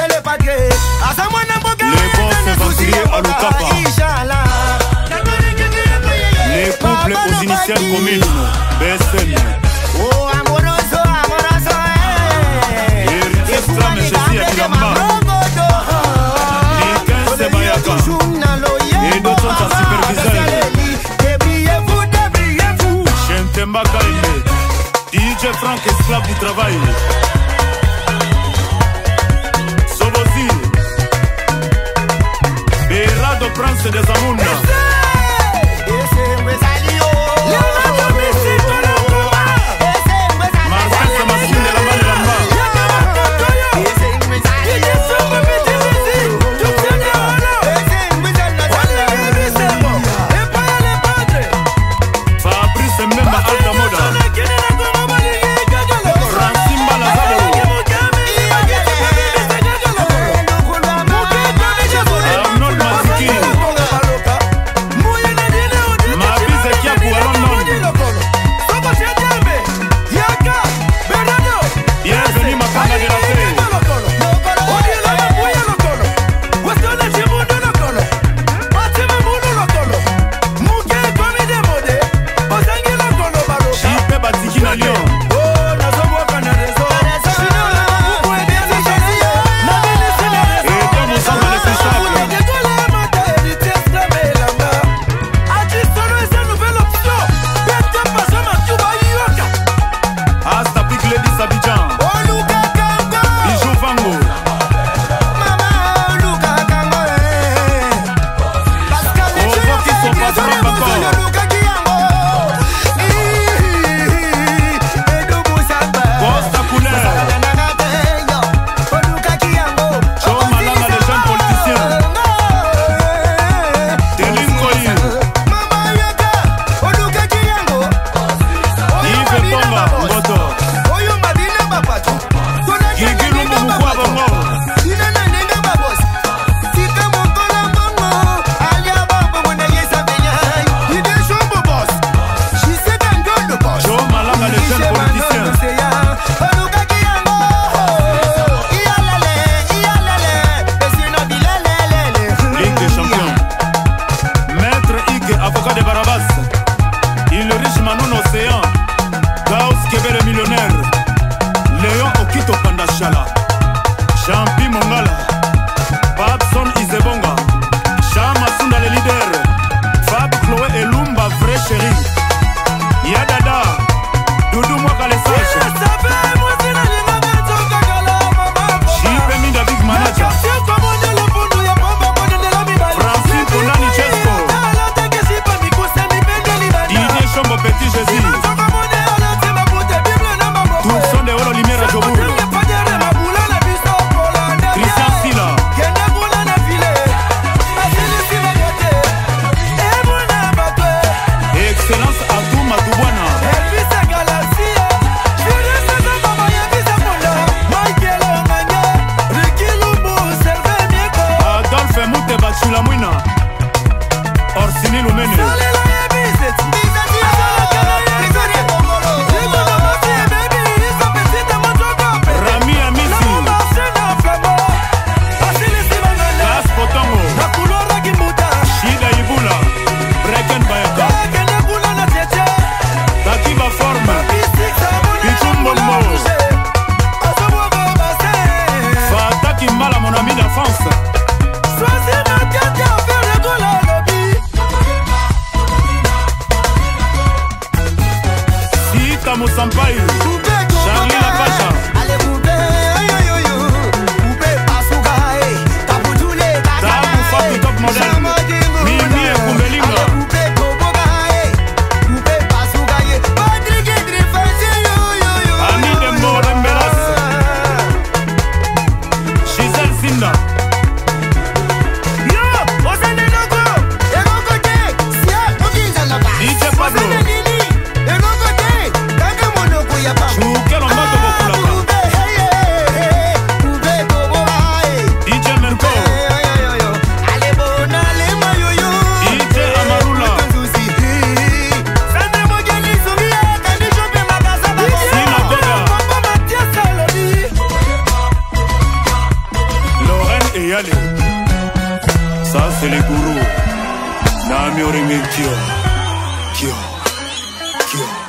tele patrie aza mwana mboka inshallah les couples aux initiales communes BSM oh amoroso amoroso irtesa mesesi ya bilamba likense bayaka edotonta superviseur chentembakaime dj frank esclave du travail Franse de zamunda Tamu Sampaio. Ça c'est les gourous. Nami Kyo. Kyo. Kyo.